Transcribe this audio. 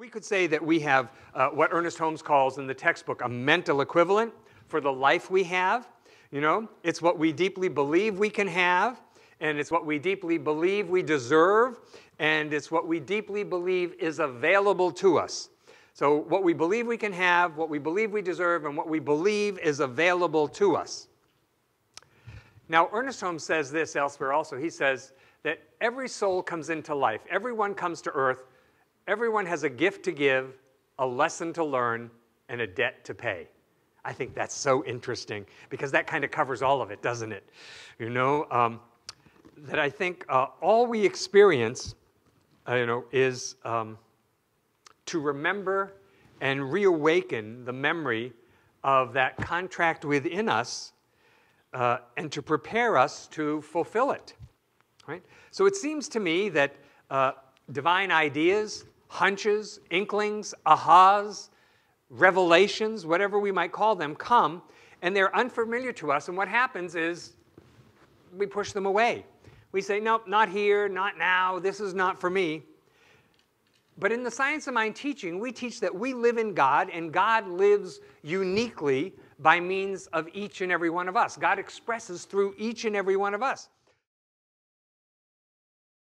We could say that we have uh, what Ernest Holmes calls in the textbook a mental equivalent for the life we have. You know, it's what we deeply believe we can have, and it's what we deeply believe we deserve, and it's what we deeply believe is available to us. So, what we believe we can have, what we believe we deserve, and what we believe is available to us. Now, Ernest Holmes says this elsewhere also. He says that every soul comes into life, everyone comes to earth, everyone has a gift to give, a lesson to learn, and a debt to pay. I think that's so interesting because that kind of covers all of it, doesn't it? You know, um, that I think uh, all we experience, uh, you know, is um, to remember and reawaken the memory of that contract within us uh, and to prepare us to fulfill it. Right? So it seems to me that uh, divine ideas, hunches, inklings, ahas, revelations, whatever we might call them, come and they're unfamiliar to us. And what happens is we push them away. We say, nope, not here, not now, this is not for me. But in the Science of Mind teaching, we teach that we live in God and God lives uniquely by means of each and every one of us. God expresses through each and every one of us.